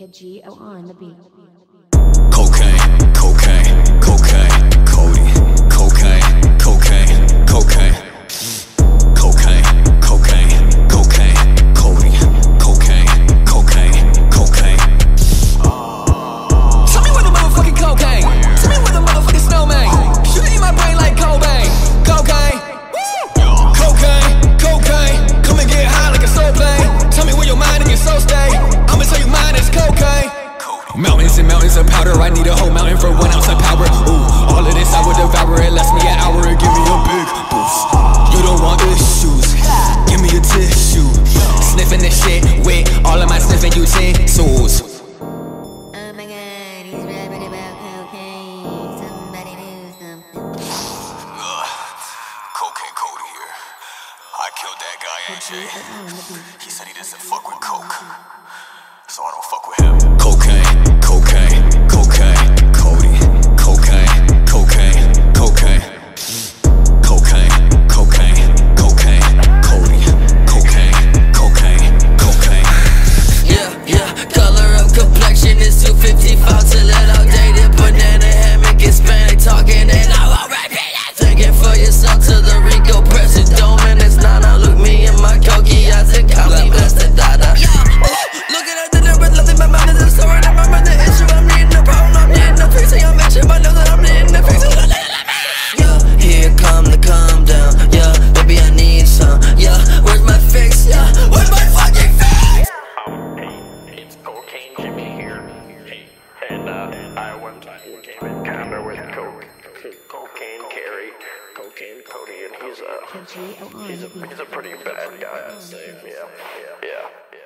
Kid Gio on the beat. Mountains and mountains of powder, I need a whole mountain for one ounce of power. Ooh, all of this I would devour. It lasts me an hour, it give me a big boost. You don't want issues, give me a tissue. Sniffing this shit with all of my sniffing utensils. He said he doesn't fuck with coke, so I don't fuck with him. Cocaine. And he's a he's a he's a pretty bad guy, I'd say. Yeah, yeah, yeah.